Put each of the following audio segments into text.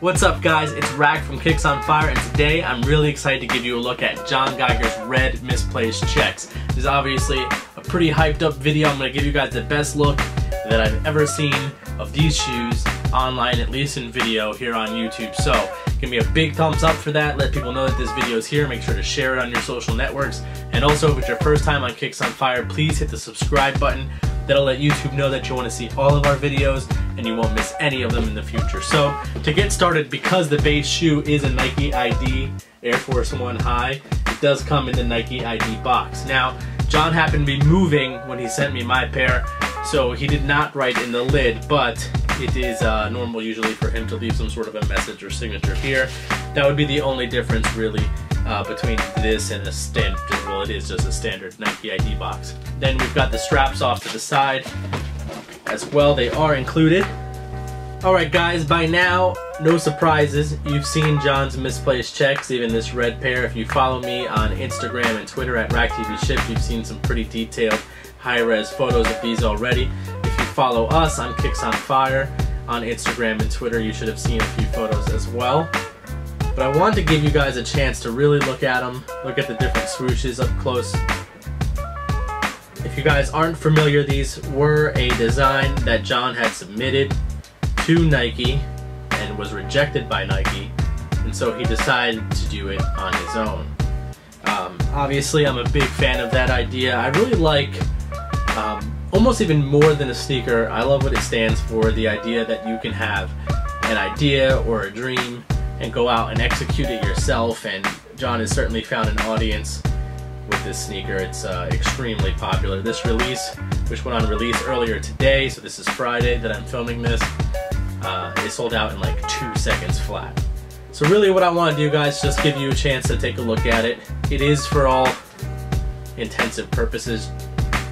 What's up guys, it's Rack from Kicks on Fire and today I'm really excited to give you a look at John Geiger's red misplaced checks. This is obviously a pretty hyped up video. I'm going to give you guys the best look that I've ever seen of these shoes online, at least in video here on YouTube. So give me a big thumbs up for that. Let people know that this video is here. Make sure to share it on your social networks. And also if it's your first time on Kicks on Fire, please hit the subscribe button. That'll let YouTube know that you want to see all of our videos and you won't miss any of them in the future. So to get started, because the base shoe is a Nike ID Air Force One High, it does come in the Nike ID box. Now, John happened to be moving when he sent me my pair, so he did not write in the lid, but it is uh, normal usually for him to leave some sort of a message or signature here. That would be the only difference really uh, between this and a standard, well it is just a standard Nike ID box. Then we've got the straps off to the side as well, they are included. Alright guys, by now, no surprises, you've seen John's misplaced checks, even this red pair. If you follow me on Instagram and Twitter at RackTVShift, you've seen some pretty detailed high-res photos of these already. Follow us on Kicks on Fire on Instagram and Twitter, you should have seen a few photos as well. But I wanted to give you guys a chance to really look at them, look at the different swooshes up close. If you guys aren't familiar, these were a design that John had submitted to Nike and was rejected by Nike, and so he decided to do it on his own. Um, obviously, I'm a big fan of that idea. I really like, um, almost even more than a sneaker, I love what it stands for, the idea that you can have an idea or a dream and go out and execute it yourself. And John has certainly found an audience with this sneaker. It's uh, extremely popular. This release, which went on release earlier today, so this is Friday that I'm filming this, uh, it sold out in like two seconds flat. So really what I want to do guys, just give you a chance to take a look at it. It is for all intensive purposes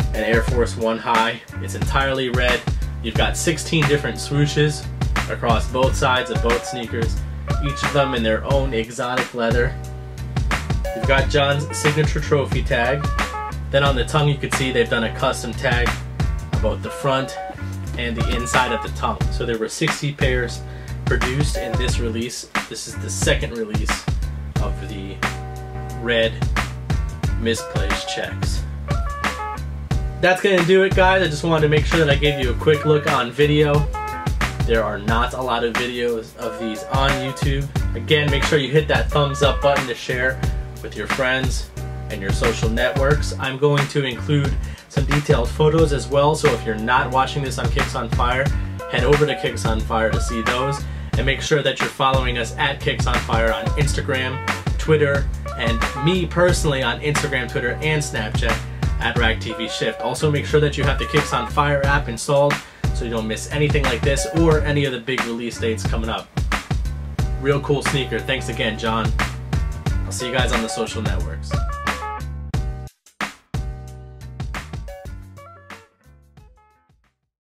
an Air Force One High. It's entirely red. You've got 16 different swooshes across both sides of both sneakers each of them in their own exotic leather. You've got John's signature trophy tag. Then on the tongue you can see they've done a custom tag about the front and the inside of the tongue. So there were 60 pairs produced in this release. This is the second release of the red misplaced checks. That's gonna do it guys. I just wanted to make sure that I gave you a quick look on video. There are not a lot of videos of these on YouTube. Again, make sure you hit that thumbs up button to share with your friends and your social networks. I'm going to include some detailed photos as well, so if you're not watching this on Kicks on Fire, head over to Kicks on Fire to see those. And make sure that you're following us at Kicks on Fire on Instagram, Twitter, and me personally on Instagram, Twitter, and Snapchat at RackTVShift. Also make sure that you have the Kicks on Fire app installed so you don't miss anything like this or any of the big release dates coming up. Real cool sneaker. Thanks again, John. I'll see you guys on the social networks.